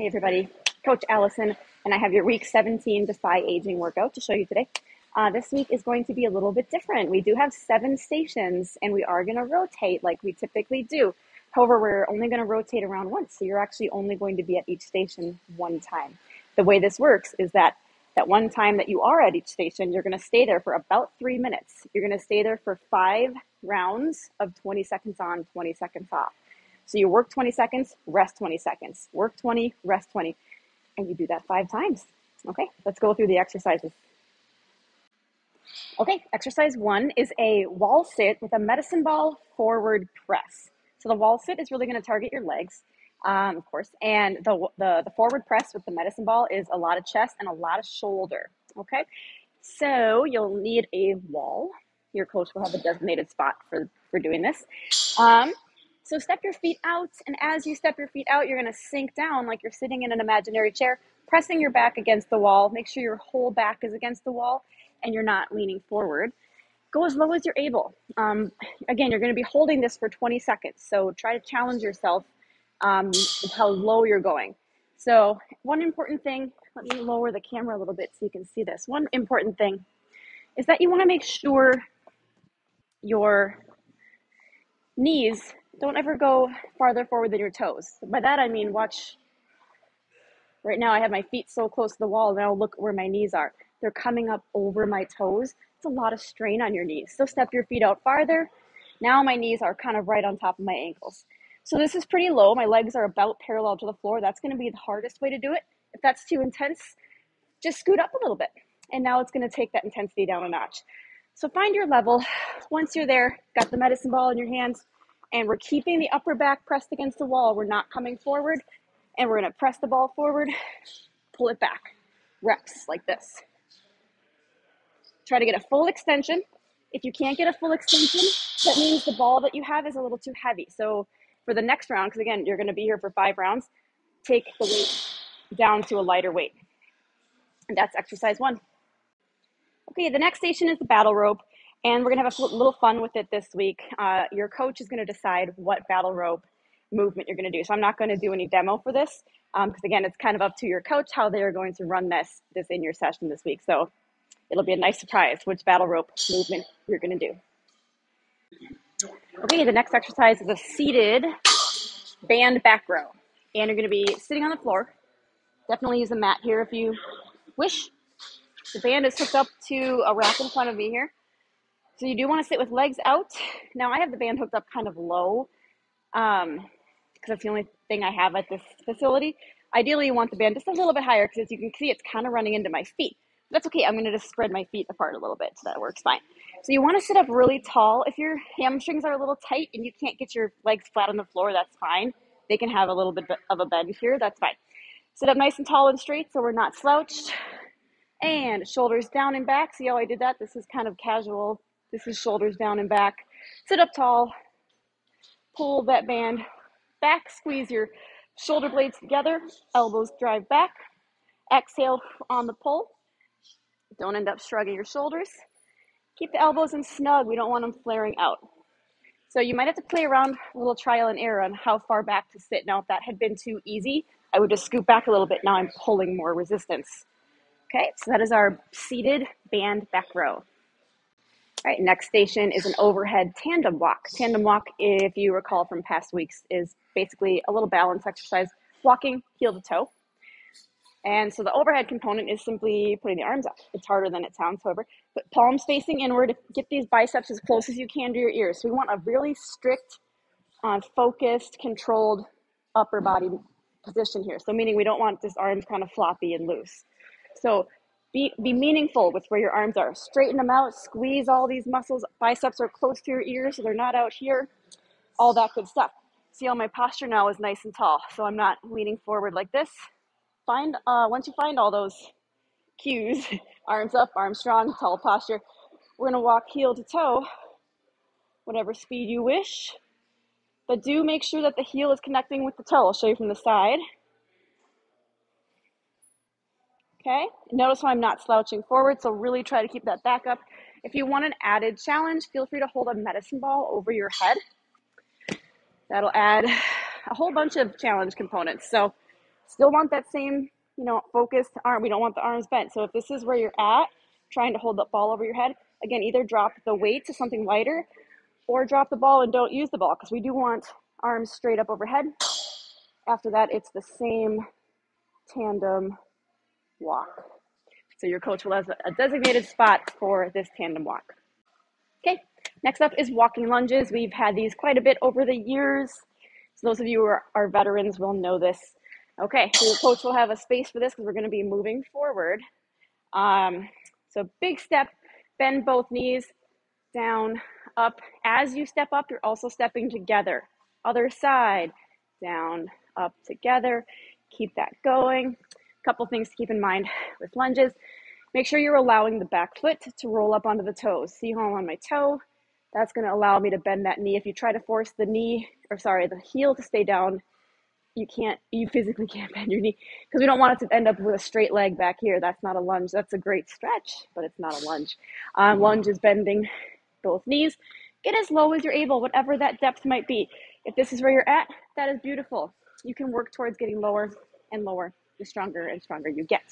Hey everybody, Coach Allison, and I have your week 17 Defy Aging workout to show you today. Uh, this week is going to be a little bit different. We do have seven stations and we are going to rotate like we typically do. However, we're only going to rotate around once, so you're actually only going to be at each station one time. The way this works is that that one time that you are at each station, you're going to stay there for about three minutes. You're going to stay there for five rounds of 20 seconds on, 20 seconds off. So you work 20 seconds, rest 20 seconds, work 20, rest 20, and you do that five times. Okay, let's go through the exercises. Okay, exercise one is a wall sit with a medicine ball forward press. So the wall sit is really going to target your legs, um, of course, and the, the, the forward press with the medicine ball is a lot of chest and a lot of shoulder. Okay, so you'll need a wall. Your coach will have a designated spot for, for doing this. Um, so step your feet out, and as you step your feet out, you're to sink down like you're sitting in an imaginary chair, pressing your back against the wall. Make sure your whole back is against the wall and you're not leaning forward. Go as low as you're able. Um, again, you're to be holding this for 20 seconds, so try to challenge yourself um, how low you're going. So, one important thing, let me lower the camera a little bit so you can see this. One important thing is that you want to make sure your knees don't ever go farther forward than your toes. By that I mean watch. Right now I have my feet so close to the wall. Now look where my knees are. They're coming up over my toes. It's a lot of strain on your knees. So step your feet out farther. Now my knees are kind of right on top of my ankles. So this is pretty low. My legs are about parallel to the floor. That's going to be the hardest way to do it. If that's too intense, just scoot up a little bit. And now it's going to take that intensity down a notch. So find your level. Once you're there, got the medicine ball in your hands, and we're keeping the upper back pressed against the wall. We're not coming forward, and we're to press the ball forward, pull it back. Reps like this. Try to get a full extension. If you can't get a full extension, that means the ball that you have is a little too heavy. So for the next round, because again, you're to be here for five rounds, take the weight down to a lighter weight. And that's exercise one. Okay, the next station is the battle rope. And we're going to have a little fun with it this week. Uh, your coach is going to decide what battle rope movement you're going to do. So I'm not going to do any demo for this because um, again, it's kind of up to your coach how they are going to run this this in your session this week. So it'll be a nice surprise which battle rope movement you're going to do. Okay, the next exercise is a seated band back row, and you're going to be sitting on the floor. Definitely use a mat here if you wish. The band is hooked up to a rack in front of me here. So you do want to sit with legs out. Now I have the band hooked up kind of low um, because that's the only thing I have at this facility. Ideally, you want the band just a little bit higher because as you can see, it's kind of running into my feet. That's okay. I'm going to just spread my feet apart a little bit so that works fine. So you want to sit up really tall. If your hamstrings are a little tight and you can't get your legs flat on the floor, that's fine. They can have a little bit of a bend here. That's fine. Sit up nice and tall and straight so we're not slouched. And shoulders down and back. See how I did that? This is kind of casual this is shoulders down and back. Sit up tall. Pull that band back. Squeeze your shoulder blades together. Elbows drive back. Exhale on the pull. Don't end up shrugging your shoulders. Keep the elbows in snug. We don't want them flaring out. So you might have to play around a little trial and error on how far back to sit. Now, if that had been too easy, I would just scoot back a little bit. Now I'm pulling more resistance. Okay, so that is our seated band back row. All right, next station is an overhead tandem walk. Tandem walk, if you recall from past weeks, is basically a little balance exercise, walking heel to toe. And so the overhead component is simply putting the arms up. It's harder than it sounds, however. But palms facing inward, get these biceps as close as you can to your ears. So we want a really strict, uh, focused, controlled upper body position here. So meaning we don't want this arms kind of floppy and loose. So be, be meaningful with where your arms are. Straighten them out, squeeze all these muscles. Biceps are close to your ears, so they're not out here. All that good stuff. See how my posture now is nice and tall, so I'm not leaning forward like this. Find uh, once you find all those cues, arms up, arms strong, tall posture. We're gonna walk heel to toe, whatever speed you wish. But do make sure that the heel is connecting with the toe. I'll show you from the side. Okay, notice how I'm not slouching forward, so really try to keep that back up. If you want an added challenge, feel free to hold a medicine ball over your head. That'll add a whole bunch of challenge components. So Still want that same, you know, focused arm. We don't want the arms bent. So if this is where you're at, trying to hold the ball over your head, again, either drop the weight to something lighter or drop the ball and don't use the ball because we do want arms straight up overhead. After that, it's the same tandem walk. So your coach will have a designated spot for this tandem walk. Okay, next up is walking lunges. We've had these quite a bit over the years. So those of you who are, are veterans will know this. Okay, so your coach will have a space for this because we're going to be moving forward. Um, so big step, bend both knees, down, up. As you step up, you're also stepping together. Other side, down, up, together. Keep that going. Couple things to keep in mind with lunges. Make sure you're allowing the back foot to roll up onto the toes. See how I'm on my toe? That's going to allow me to bend that knee. If you try to force the knee, or sorry, the heel to stay down, you can't, you physically can't bend your knee because we don't want it to end up with a straight leg back here. That's not a lunge. That's a great stretch, but it's not a lunge. Um, lunge is bending both knees. Get as low as you're able, whatever that depth might be. If this is where you're at, that is beautiful. You can work towards getting lower and lower the stronger and stronger you get.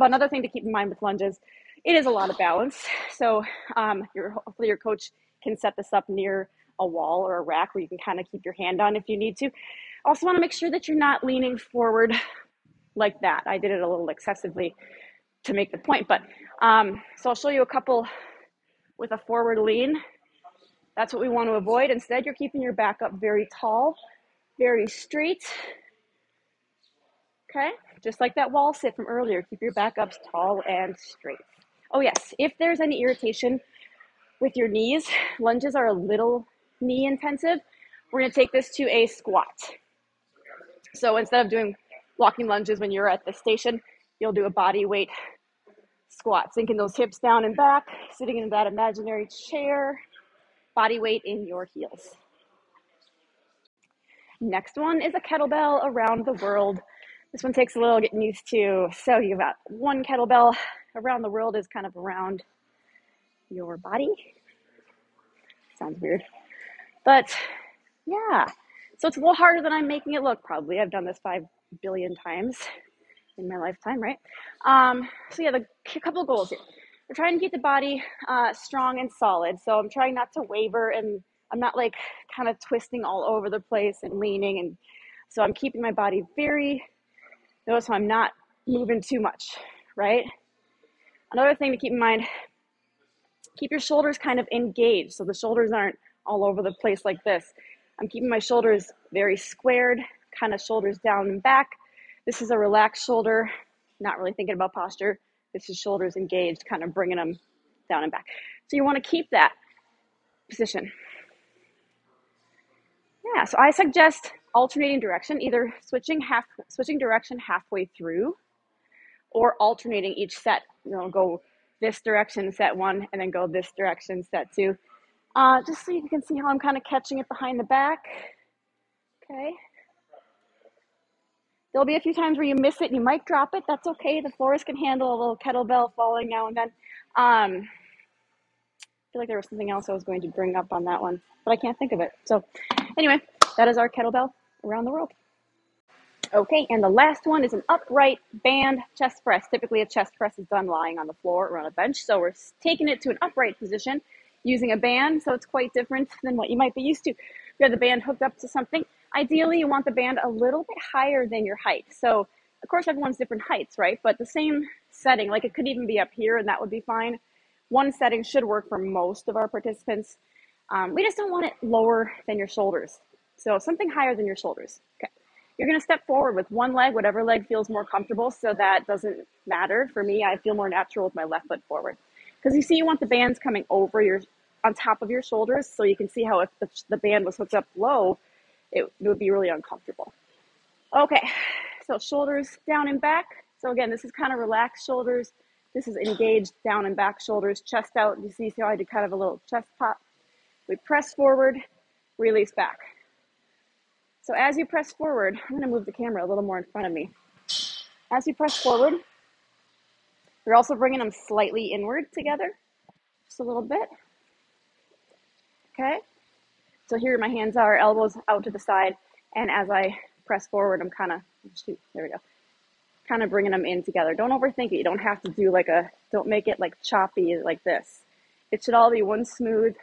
Another thing to keep in mind with lunges, it is a lot of balance. So um, hopefully your coach can set this up near a wall or a rack where you can kind of keep your hand on if you need to. Also want to make sure that you're not leaning forward like that. I did it a little excessively to make the point, but um, so I'll show you a couple with a forward lean. That's what we want to avoid. Instead, you're keeping your back up very tall, very straight. Okay, just like that wall sit from earlier. Keep your back up tall and straight. Oh, yes, if there's any irritation with your knees, lunges are a little knee intensive. We're to take this to a squat. So instead of doing walking lunges when you're at the station, you'll do a body weight squat, sinking those hips down and back, sitting in that imaginary chair, body weight in your heels. Next one is a kettlebell around the world. This one takes a little getting used to. So you've got one kettlebell around the world is kind of around your body. Sounds weird. But yeah, so it's a little harder than I'm making it look, probably. I've done this five billion times in my lifetime, right? Um, so yeah, the a couple goals here. We're trying to keep the body uh, strong and solid. So I'm trying not to waver and I'm not like kind of twisting all over the place and leaning. And so I'm keeping my body very, notice I'm not moving too much, right? Another thing to keep in mind, keep your shoulders kind of engaged. So the shoulders aren't all over the place like this. I'm keeping my shoulders very squared, kind of shoulders down and back. This is a relaxed shoulder, not really thinking about posture. This is shoulders engaged, kind of bringing them down and back. So you want to keep that position. Yeah, so I suggest alternating direction, either switching half switching direction halfway through or alternating each set. You know, go this direction, set one, and then go this direction, set two. Uh, just so you can see how I'm kind of catching it behind the back. Okay. There'll be a few times where you miss it and you might drop it. That's okay. The floors can handle a little kettlebell falling now and then. Um, feel like there was something else I was going to bring up on that one, but I can't think of it. So, anyway, that is our kettlebell around the world. Okay, and the last one is an upright band chest press. Typically, a chest press is done lying on the floor or on a bench, so we're taking it to an upright position using a band, so it's quite different than what you might be used to. You have the band hooked up to something. Ideally, you want the band a little bit higher than your height. So, of course, everyone's different heights, right? But the same setting, like it could even be up here, and that would be fine. One setting should work for most of our participants. Um, we just don't want it lower than your shoulders. So, something higher than your shoulders. Okay. You're going to step forward with one leg, whatever leg feels more comfortable. So, that doesn't matter. For me, I feel more natural with my left foot forward. Because you see, you want the bands coming over your, on top of your shoulders, so you can see how if the, the band was hooked up low, it, it would be really uncomfortable. Okay, so shoulders down and back. So again, this is kind of relaxed shoulders. This is engaged down and back shoulders, chest out. You see how I did kind of a little chest pop. We press forward, release back. So as you press forward, I'm going to move the camera a little more in front of me. As you press forward, you're also bringing them slightly inward together, just a little bit. Okay. So here my hands are, elbows out to the side. And as I press forward, I'm kind of, shoot, there we go. Kind of bringing them in together. Don't overthink it. You don't have to do like a, don't make it like choppy like this. It should all be one smooth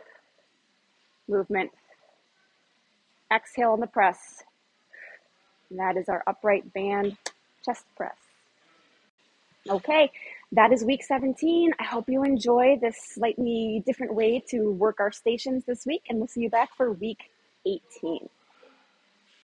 movement. Exhale on the press. And that is our upright band chest press. Okay, that is week 17. I hope you enjoy this slightly different way to work our stations this week, and we'll see you back for week 18.